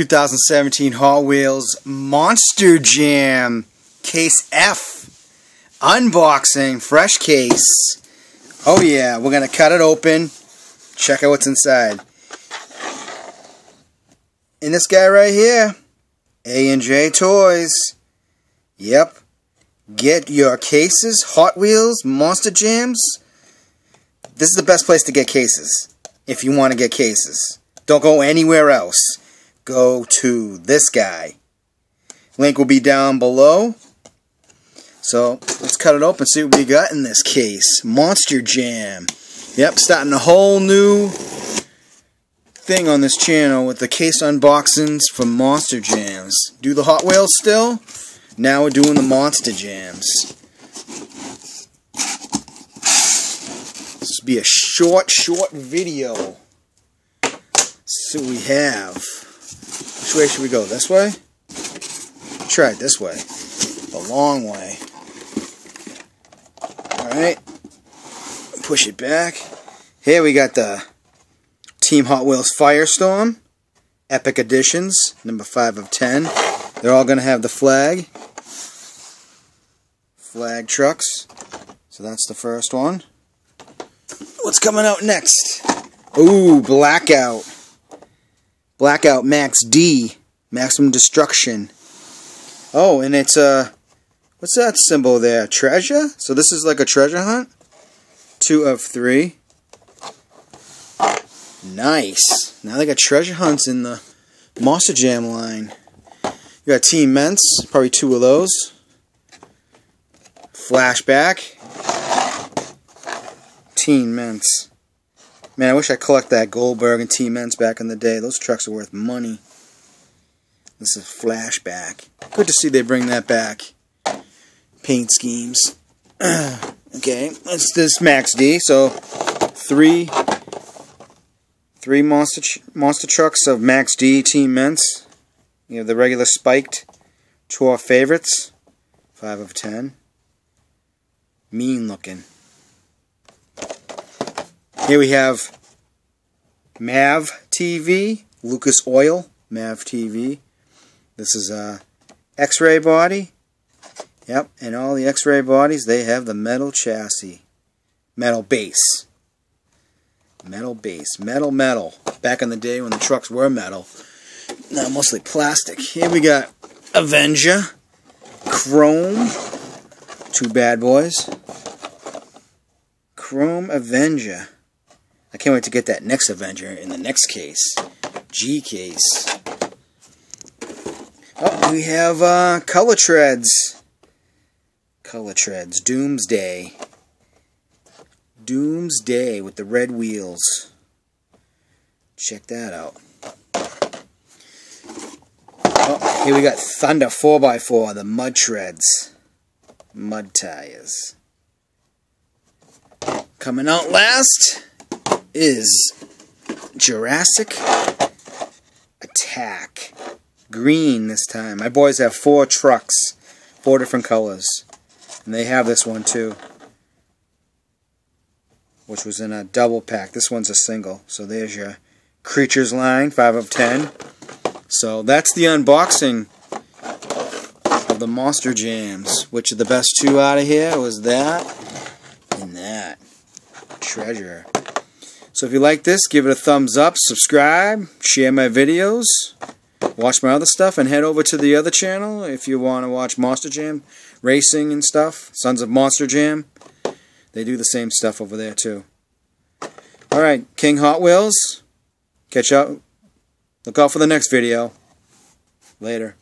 2017 Hot Wheels Monster Jam Case F. Unboxing, fresh case. Oh yeah, we're going to cut it open. Check out what's inside. And this guy right here, A&J Toys. Yep. Get your cases, Hot Wheels, Monster Jams. This is the best place to get cases if you want to get cases. Don't go anywhere else. Go to this guy. Link will be down below. So let's cut it open and see what we got in this case. Monster Jam. Yep, starting a whole new thing on this channel with the case unboxings from Monster Jams. Do the Hot Wheels still? Now we're doing the Monster Jams. This will be a short, short video. So we have. Which way should we go? This way? Try it this way. The long way. Alright. Push it back. Here we got the Team Hot Wheels Firestorm. Epic Editions. Number 5 of 10. They're all going to have the flag. Flag trucks. So that's the first one. What's coming out next? Ooh, Blackout. Blackout Max D. Maximum Destruction. Oh, and it's a... Uh, what's that symbol there? Treasure? So this is like a treasure hunt? Two of three. Nice. Now they got treasure hunts in the Monster Jam line. You got Team Meents, probably two of those. Flashback. Team Meents. Man, I wish I collect that Goldberg and Team Meents back in the day. Those trucks are worth money. This is Flashback. Good to see they bring that back. Paint schemes. okay, let's this Max D. So three three monster monster trucks of Max D Team Meents. You have the regular spiked, two favorites, five of ten. Mean looking. Here we have Mav TV, Lucas Oil, Mav TV. This is a X-ray body. Yep, and all the X-ray bodies, they have the metal chassis. Metal base. Metal base. Metal, metal. Back in the day when the trucks were metal. Now mostly plastic. Here we got Avenger. Chrome. Two bad boys. Chrome Avenger. I can't wait to get that next Avenger in the next case. G case. Oh, we have uh, Color Treads. Color Treads. Doomsday. Doomsday with the red wheels. Check that out. Oh, here we got Thunder 4x4, the mud treads. Mud tires. Coming out last is Jurassic Attack. Green this time. My boys have four trucks, four different colors. And they have this one too. Which was in a double pack. This one's a single. So there's your Creatures line, 5 of 10. So that's the unboxing of the Monster Jams. Which are the best two out of here was that and that. Treasure. So if you like this, give it a thumbs up, subscribe, share my videos, watch my other stuff, and head over to the other channel if you want to watch Monster Jam racing and stuff. Sons of Monster Jam. They do the same stuff over there too. Alright, King Hot Wheels. Catch out. Look out for the next video. Later.